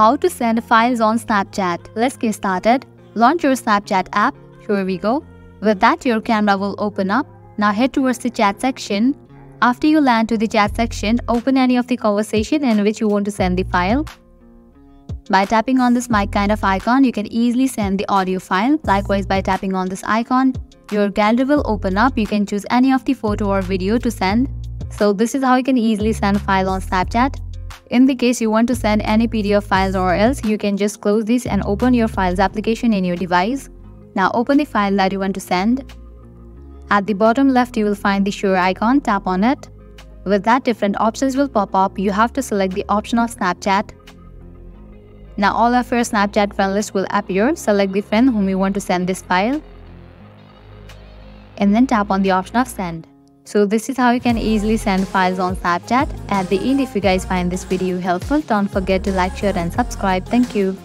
How to send files on Snapchat. Let's get started. Launch your Snapchat app. Here we go. With that, your camera will open up. Now head towards the chat section. After you land to the chat section, open any of the conversation in which you want to send the file. By tapping on this mic kind of icon, you can easily send the audio file. Likewise, by tapping on this icon, your gallery will open up. You can choose any of the photo or video to send. So this is how you can easily send file on Snapchat. In the case you want to send any PDF files or else, you can just close this and open your files application in your device. Now open the file that you want to send. At the bottom left, you will find the share icon, tap on it. With that, different options will pop up. You have to select the option of Snapchat. Now all of your Snapchat friend list will appear. Select the friend whom you want to send this file. And then tap on the option of send. So this is how you can easily send files on Snapchat. At the end, if you guys find this video helpful, don't forget to like, share and subscribe. Thank you.